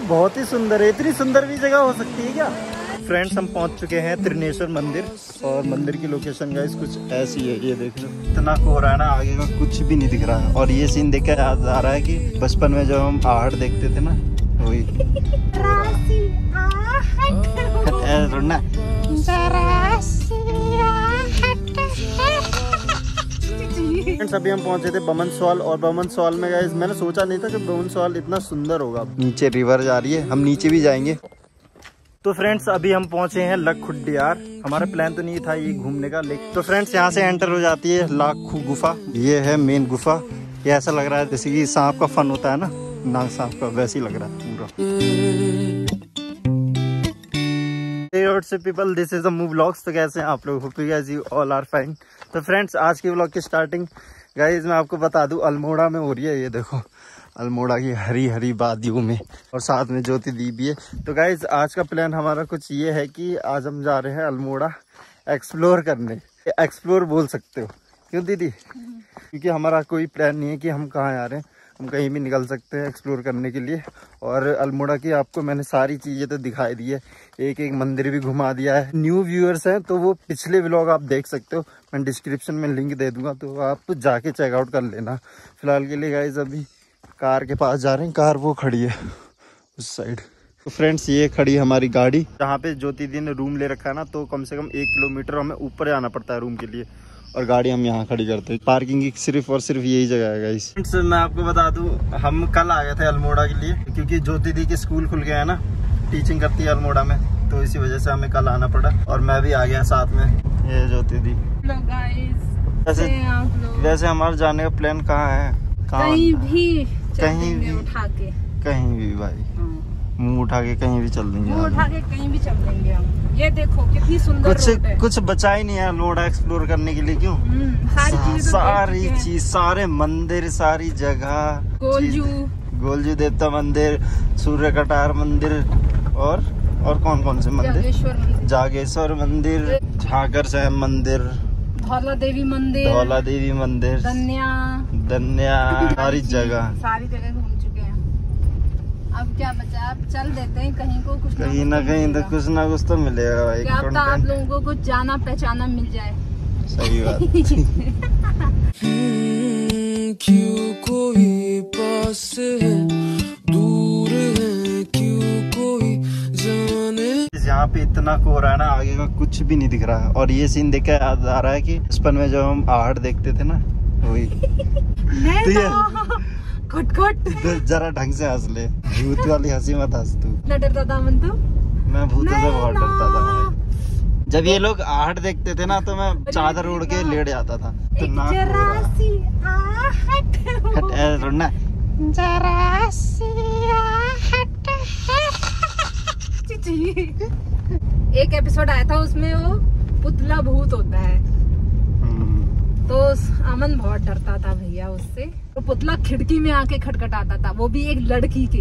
भाई बहुत ही सुंदर है। इतनी सुंदर भी जगह हो सकती है क्या? फ्रेंड्स हम पहुँच चुके हैं त्रिनेश्वर मंदिर और मंदिर की लोकेशन गाइस कुछ ऐसी है ये देख लो। इतना कोहरा है ना आगे का कुछ भी नहीं दिख रहा। है और ये सीन देख कर याद आ रहा है कि बचपन में जब हम आहट देखते थे ना वही। ना। फ्रेंड्स अभी हम पहुँचे थे बमन सवाल और बमन सवाल में गए मैंने सोचा नहीं था कि बमन सवाल इतना सुंदर होगा। नीचे रिवर जा रही है, हम नीचे भी जाएँगे। तो फ्रेंड्स अभी हम पहुँचे हैं लखुडियार हमारा प्लान तो नहीं था ये घूमने का, लेकिन तो फ्रेंड्स यहाँ से एंटर हो जाती है लाखू गुफा। ये है मेन गुफा। ये ऐसा लग रहा है जैसे कि सांप का फन होता है ना? नाग सांप का, वैसे ही लग रहा है पूरा। People this is move vlogs तो कैसे हैं आप लोग? Hope you all are fine तो फ्रेंड्स आज की ब्लॉग की स्टार्टिंग गाइज़ मैं आपको बता दूँ अल्मोड़ा में हो रही है ये देखो अल्मोड़ा की हरी हरी वादियों में और साथ में ज्योति दी भी है तो गाइज़ आज का प्लान हमारा कुछ ये है कि आज हम जा रहे हैं अल्मोड़ा एक्सप्लोर करने। एक्सप्लोर बोल सकते हो। क्यों दीदी? क्योंकि हमारा कोई प्लान नहीं है कि हम कहाँ जा रहे हैं। हम कहीं भी निकल सकते हैं एक्सप्लोर करने के लिए। और अल्मोड़ा की आपको मैंने सारी चीज़ें तो दिखाई दी है। एक एक मंदिर भी घुमा दिया है। न्यू व्यूअर्स हैं तो वो पिछले व्लॉग आप देख सकते हो। मैं डिस्क्रिप्शन में लिंक दे दूँगा तो आप जाके चेकआउट कर लेना। फ़िलहाल के लिए गाइज़ अभी कार के पास जा रहे हैं। कार वो खड़ी है, उस साइड तो फ्रेंड्स ये खड़ी हमारी गाड़ी। जहाँ पे ज्योति दी ने रूम ले रखा है ना तो कम से कम एक किलोमीटर हमें ऊपर आना पड़ता है रूम के लिए। और गाड़ी हम यहाँ खड़ी करते हैं। पार्किंग की सिर्फ़ और सिर्फ़ यही जगह है गाइस मैं आपको बता दूँ हम कल आ गए थे अल्मोड़ा के लिए क्योंकि ज्योति दी के स्कूल खुल गया है ना टीचिंग करती है अल्मोड़ा में तो इसी वजह से हमें कल आना पड़ा और मैं भी आ गया साथ में। ये ज्योति दी। वैसे वैसे हमारे जाने का प्लान कहाँ है? कहीं भी कहीं भी। उठा के। कहीं भी भाई। मुँह उठा के कहीं भी चल देंगे मुँह उठा के कहीं भी चल देंगे हम। ये देखो कितनी सुंदर कुछ है। कुछ बचा ही नहीं है लोड़ा एक्सप्लोर करने के लिए क्यों? हम्म, सारी चीज़ तो सारी चीज़ सारे मंदिर सारी जगह गोलजू। गोलजू देवता मंदिर सूर्य कटार मंदिर और और कौन कौन से मंदिर? जागेश्वर मंदिर। झागर साहब मंदिर धौला देवी मंदिर धौला देवी मंदिर दन्या दन्या सारी जगह। सारी जगह अब क्या बचा? अब चल देते हैं कहीं को कुछ कहीं ना कहीं तो कुछ ना कुछ तो मिलेगा भाई क्या तो आप लोगों को कुछ जाना पहचाना मिल जाए। सही बात। क्यों कोई पास है? दूर है क्यों कोई जाने यहाँ पे इतना कोहरा है ना आगे का कुछ भी नहीं दिख रहा। है और ये सीन देख याद आ रहा है कि बचपन में जब हम आहट देखते थे ना वही। तो ये जरा ढंग से हंस ले। भूत वाली हँसी मत हंस तू। डरता था मन तो? मैं भूतों से बहुत डरता था जब ये लोग आहट देखते थे ना तो मैं चादर उड़ के लेट जाता था। तो ना एक एपिसोड आया था उसमें वो पुतला भूत होता है। तो अमन बहुत डरता था भैया उससे। तो पुतला खिड़की में आके खटखटाता था वो भी एक लड़की के।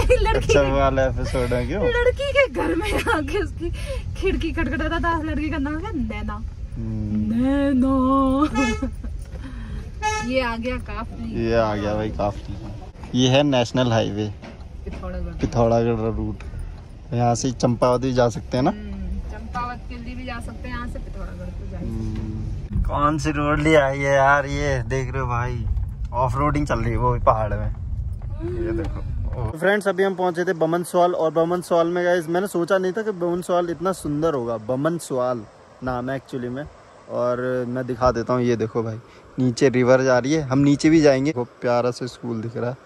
एक लड़की अच्छा वाला एपिसोड है क्यों? लड़की के घर में आके उसकी खिड़की खटखटाता था लड़की का नाम है नैना। हम्म। नैना। ये आ गया काफ़ी। ये आ गया भाई काफ़ी। ये है नेशनल हाईवे। पिथौरागढ़। रूट यहाँ से चंपावती जा सकते हैं ना? हम्म। चंपावत के लिए भी जा सकते हैं यहाँ से पिथौरागढ़ को हम्म, कौन सी रोड ले आई है यार? ये देख रहे हो भाई। ऑफ़ रोडिंग चल रही है वो पहाड़ में। ये देखो। फ्रेंड्स अभी हम पहुँचे थे बमन सवाल और बमन सवाल में गए मैंने सोचा नहीं था कि बमन सवाल इतना सुंदर होगा। बमन सवाल नाम है एक्चुअली में। और मैं दिखा देता हूँ, ये देखो भाई। नीचे रिवर जा रही है। हम नीचे भी जाएँगे। वो प्यारा सा स्कूल दिख रहा है।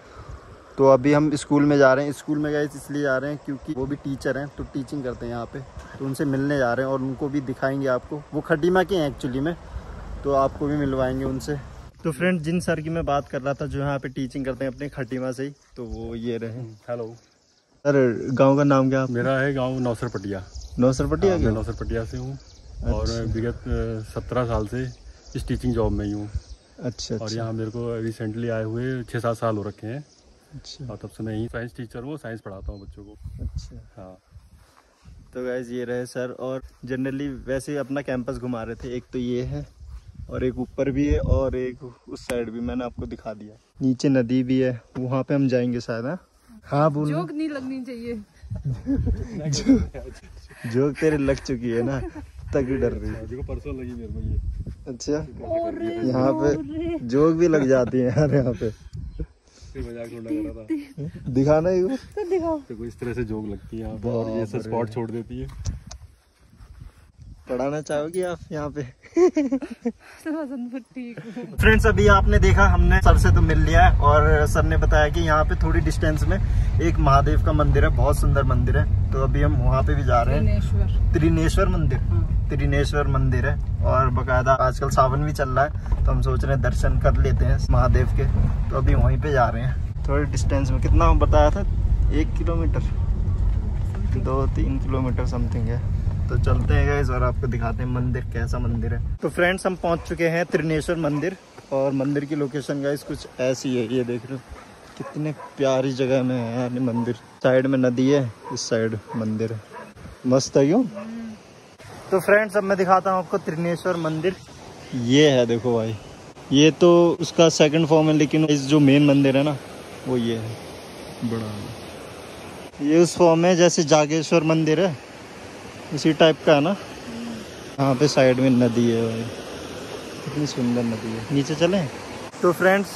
तो अभी हम स्कूल में जा रहे हैं। स्कूल में गए इसलिए जा रहे हैं क्योंकि वो भी टीचर हैं तो टीचिंग करते हैं यहाँ पे। तो उनसे मिलने जा रहे हैं, और उनको भी दिखाएँगे आपको। वो खटीमा के हैं एक्चुअली में। तो आपको भी मिलवाएँगे उनसे। तो फ्रेंड जिन सर की मैं बात कर रहा था जो यहाँ पे टीचिंग करते हैं अपने खटीमा से ही तो वो ये रहे। हेलो सर गाँव का नाम क्या मेरा है गाँव नौसर पटिया नौसर पटिया हाँ, नौसर पटिया से हूँ अच्छा। और। विगत सत्रह साल से इस टीचिंग जॉब में ही हूँ। अच्छा और अच्छा। यहाँ मेरे को रिसेंटली आए हुए छः सात साल हो रखे हैं। अच्छा। और तब से मैं ही साइंस टीचर हूँ साइंस पढ़ाता हूँ बच्चों को। अच्छा। हाँ। तो गैस ये रहे सर और जनरली वैसे अपना कैंपस घुमा रहे थे। एक तो ये है और एक ऊपर भी है और एक उस साइड भी मैंने आपको दिखा दिया नीचे नदी भी है वहाँ पे हम जाएँगे शायद हाँ? हाँ बोल। जोक नहीं लगनी चाहिए। जो तेरे लग चुकी है ना तक डर रही है। परसों लगी मेरे को ये। अच्छा यहाँ पे जोक भी लग जाती है यार यहाँ पे। फिर मज़ाक थोड़ा कर रहा था दिखाना ही। वो देखो इस तरह से जोक लगती है यहाँ और ये स्पॉट छोड़ देती है। पढ़ाना चाहोगी आप यहाँ पे? फ्रेंड्स अभी आपने देखा हमने सर से तो मिल लिया है और सर ने बताया कि यहाँ पे थोड़ी डिस्टेंस में एक महादेव का मंदिर है बहुत सुंदर मंदिर है। तो अभी हम वहाँ पे भी जा रहे हैं। त्रिनेश्वर। मंदिर। हाँ। त्रिनेश्वर मंदिर है और बकायदा आजकल सावन भी चल रहा है तो हम सोच रहे हैं दर्शन कर लेते हैं महादेव के। तो अभी वहीं पे जा रहे हैं। थोड़ी डिस्टेंस में कितना बताया था? एक किलोमीटर। दो तीन किलोमीटर समथिंग है। तो चलते हैं गाइस और आपको दिखाते हैं मंदिर, कैसा मंदिर है। तो फ्रेंड्स हम पहुँच चुके हैं त्रिनेश्वर मंदिर, और मंदिर की लोकेशन गाइस कुछ ऐसी है, ये देख रहे हो कितने प्यारी जगह में है यार मंदिर। साइड में नदी है, इस साइड मंदिर है। मस्त है क्यों तो फ्रेंड्स अब मैं दिखाता हूँ आपको त्रिनेश्वर मंदिर। ये है देखो भाई। ये तो उसका सेकंड फॉर्म है, लेकिन इस जो मेन मंदिर है ना, वो ये है। बड़ा। ये उस फॉर्म है जैसे जागेश्वर मंदिर है। इसी टाइप का है ना? यहाँ पे साइड में नदी है भाई। कितनी सुंदर नदी है। नीचे चलें? तो फ्रेंड्स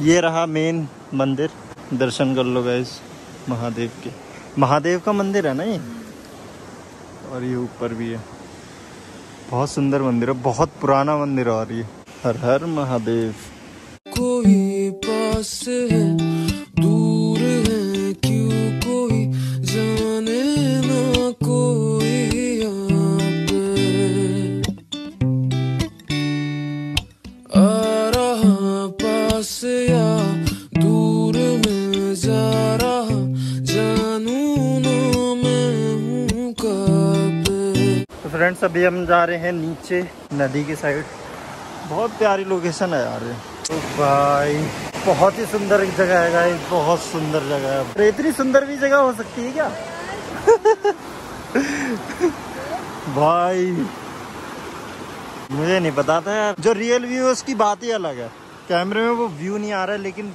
ये रहा मेन मंदिर, दर्शन कर लो गाइस महादेव के। महादेव का मंदिर है ना ये? और ये ऊपर भी है। बहुत सुंदर मंदिर है, बहुत पुराना मंदिर है और ये। हर हर महादेव। कोई पास है फ्रेंड्स अभी हम जा रहे हैं नीचे नदी की साइड बहुत प्यारी लोकेशन है यार तो भाई बहुत ही सुंदर एक जगह है गाइस बहुत सुंदर जगह है. इतनी सुंदर भी जगह हो सकती है क्या? भाई मुझे नहीं पता था यार. जो रियल व्यू है उसकी बात ही अलग है. कैमरे में वो व्यू नहीं आ रहा है लेकिन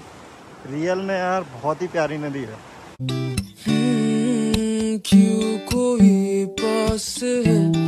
रियल में यार बहुत ही प्यारी नदी है. हम्म, क्यों कोई पास है?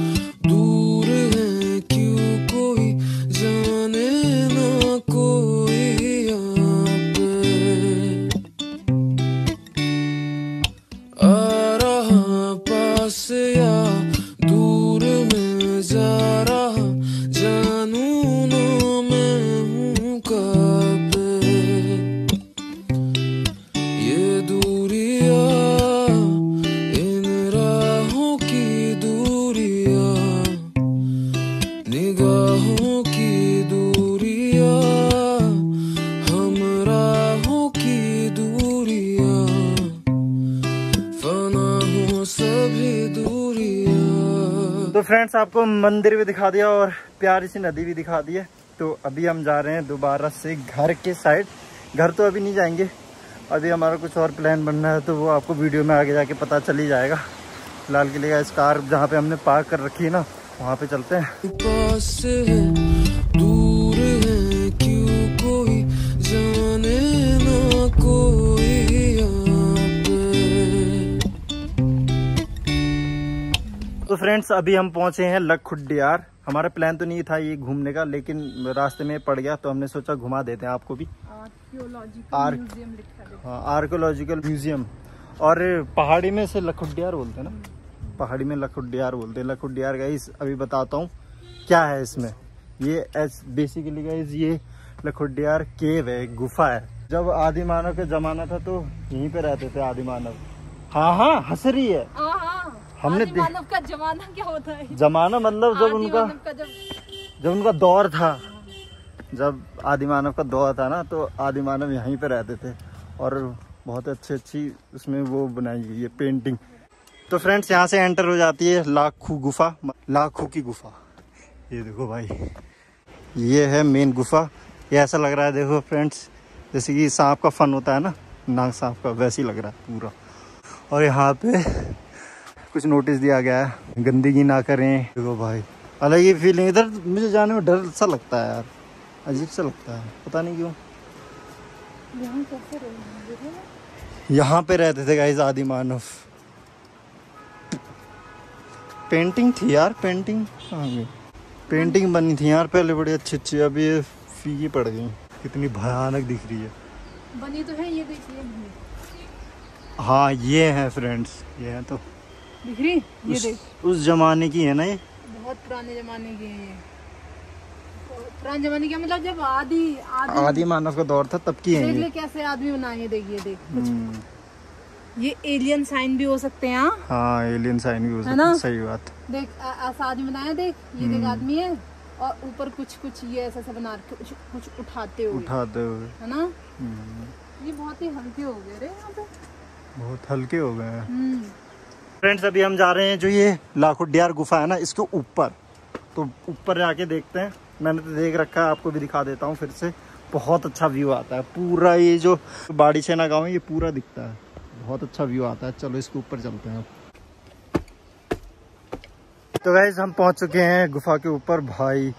फ्रेंड्स आपको मंदिर भी दिखा दिया और प्यारी सी नदी भी दिखा दी है। तो अभी हम जा रहे हैं दोबारा से घर के साइड घर तो अभी नहीं जाएँगे। अभी हमारा कुछ और प्लान बनना है तो वो आपको वीडियो में आगे जाके पता चल ही जाएगा। लाल किले का इस कार जहाँ पे हमने पार्क कर रखी है ना, वहाँ पे चलते हैं तो फ्रेंड्स अभी हम पहुँचे हैं लखुडियार। हमारा प्लान तो नहीं था ये घूमने का लेकिन रास्ते में पड़ गया तो हमने सोचा घुमा देते हैं आपको भी। आर्कियोलॉजिकल आर्क- म्यूज़ियम लिखा है। आर्कोलॉजिकल म्यूज़ियम और पहाड़ी में से लखुडियार बोलते हैं ना? पहाड़ी में लखुडियार बोलते हैं। लखुडियार गाइस अभी बताता हूँ क्या है इसमें? ये बेसिकली गाइस ये लखुडियार केव है गुफा है। जब आदि मानव का जमाना था तो यहीं पे रहते थे आदि मानव। हाँ हाँ हंस रही हाँ। हाँ हमने मानव का जमाना क्या होता है? जमाना मतलब जब उनका जब जब उनका दौर था जब आदि मानव का दौर था ना तो आदि मानव यहीं पे रहते थे और बहुत अच्छी अच्छी उसमें वो बनाई गई है पेंटिंग तो फ्रेंड्स यहाँ से एंटर हो जाती है लाखू गुफा लाखू की गुफा। ये देखो भाई ये है मेन गुफा। ये ऐसा लग रहा है देखो फ्रेंड्स जैसे कि सांप का फन होता है ना नाग सांप का वैसे ही लग रहा है पूरा। और यहाँ पे कुछ नोटिस दिया गया है। गंदगी ना करें। देखो भाई अलग ही फीलिंग इधर मुझे जाने में डर सा लगता है यार। अजीब सा लगता है। पता नहीं क्यों। यहाँ पे रहते थे गाइस आदि मानव। पेंटिंग थी यार पेंटिंग पेंटिंग बनी थी यार पहले बड़ी अच्छी अच्छी। अभी ये फीकी पड़ गई। कितनी भयानक दिख रही है। बनी तो है ये देखिए। हाँ ये है फ्रेंड्स ये है तो। दिख रही? ये उस, देख। उस जमाने की है ना ये? बहुत पुराने जमाने की है ये। पुराने जमाने का मतलब जब आदि आदि आदि मानव का दौर था तब की है ये? कैसे आदमी बनाए हैं, देखिए देख। हम्म, ये एलियन साइन भी हो सकते हैं हाँ? हाँ एलियन साइन भी हो है सकती? है, सही बात। देख ऐसा आदमी बनाया देख ये हम्म। देख आदमी है और ऊपर कुछ कुछ ये ऐसा ऐसा बना रखे कुछ कुछ उठाते हुए। उठाते हुए। है ना? हम्म, ये बहुत ही हल्के हो गए रे यहाँ पे। बहुत हल्के हो गए हैं। हम्म। फ्रेंड्स अभी हम जा रहे हैं जो ये लाखोडियार गुफा है ना इसके ऊपर। तो ऊपर जाके देखते हैं। मैंने तो देख रखा है आपको भी दिखा देता हूँ फिर से। बहुत अच्छा व्यू आता है। पूरा ये जो बाड़ी छेना गाँव है ये पूरा दिखता है। बहुत अच्छा व्यू आता है। चलो इसके ऊपर चलते हैं तो गाइज़ हम पहुँच चुके हैं गुफा के ऊपर। भाई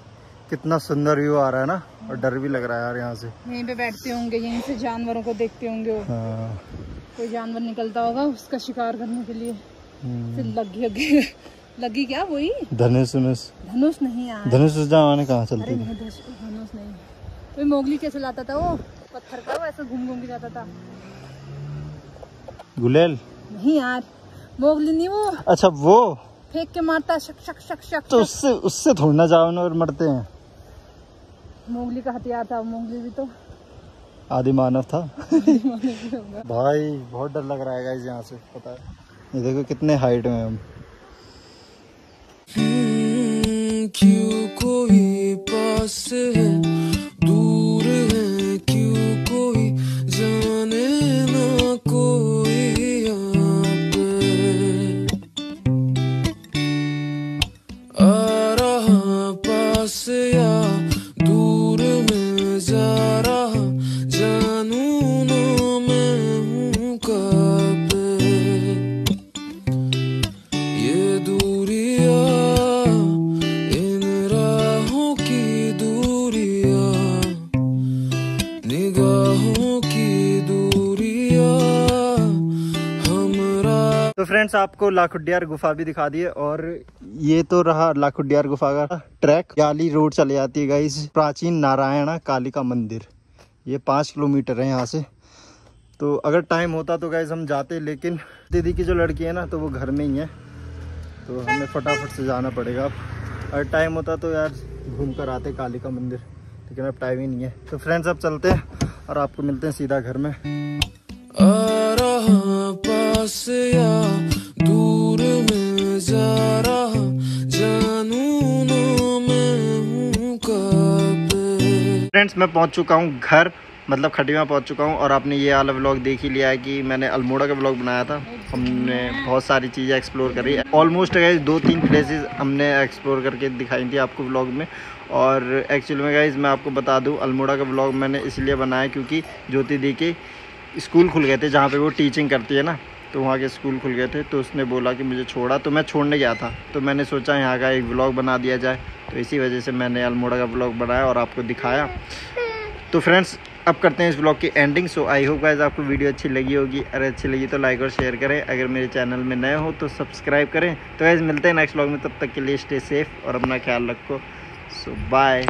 कितना सुंदर व्यू आ रहा है ना। और डर भी लग रहा है यार यहाँ से। यहीं पे बैठते होंगे यहीं से जानवरों को देखते होंगे हाँ, कोई जानवर निकलता होगा उसका शिकार करने के लिए। लगी लगी लगी क्या वही? धनुष धनुष। धनुष नहीं यार धनुष जमाने कहाँ चलती नहीं धनुष नहीं। कोई मोगली कैसे लाता था वो? पत्थर का वो ऐसे घूम घूम के जाता था। गुलेल? नहीं यार मोगली नहीं वो। अच्छा वो? फेंक के मारता शक शक शक शक। तो। उससे उससे थोड़ी ना जानवर मरते हैं। मोगली का हथियार था मोगली भी तो। आदि मानव था। भाई बहुत डर लग रहा है यहाँ से पता है। ये देखो कितने हाइट में हम। हम्म, क्यों कोई पास है? फ्रेंड्स आपको लाखुडियार गुफा भी दिखा दिए और ये तो रहा लाखुडियार गुफा का ट्रैक। याली रोड चले जाती है गाइस। प्राचीन नारायणा कालिका मंदिर। ये पाँच किलोमीटर है यहाँ से। तो अगर टाइम होता तो गाइस हम जाते लेकिन दीदी की जो लड़की है ना तो वो घर में ही है। तो हमें फटाफट से जाना पड़ेगा अब। अगर टाइम होता तो यार घूम कर आते कालिका मंदिर। लेकिन अब टाइम ही नहीं है। तो फ्रेंड्स अब चलते हैं और आपको मिलते हैं सीधा घर में। आ रहा फ्रेंड्स मैं पहुँच चुका हूँ घर मतलब खटीमा पहुँच चुका हूँ और आपने ये वाला व्लॉग देख ही लिया है कि मैंने अल्मोड़ा का व्लॉग बनाया था। हमने बहुत सारी चीज़ें एक्सप्लोर करी। ऑलमोस्ट गाइज़ दो तीन प्लेसेस हमने एक्सप्लोर करके दिखाई थी आपको व्लॉग में। और एक्चुअली में गाइज़ मैं आपको बता दूँ, अल्मोड़ा का व्लॉग मैंने इसलिए बनाया क्योंकि ज्योति दी के स्कूल खुल गए थे जहाँ पे वो टीचिंग करती है ना। तो वहाँ के स्कूल खुल गए थे तो उसने बोला कि मुझे छोड़ा तो मैं छोड़ने गया था। तो मैंने सोचा यहाँ का एक ब्लॉग बना दिया जाए। तो इसी वजह से मैंने अल्मोड़ा का ब्लॉग बनाया और आपको दिखाया। तो फ्रेंड्स अब करते हैं इस ब्लॉग की ending so I hope guys आपको वीडियो अच्छी लगी होगी। अगर अच्छी लगी तो लाइक और शेयर करें। अगर मेरे चैनल में नए हो तो सब्सक्राइब करें। तो गाइज़ मिलते हैं नेक्स्ट ब्लॉग में। तब तक के लिए स्टे सेफ़ और अपना ख्याल रखो। सो बाय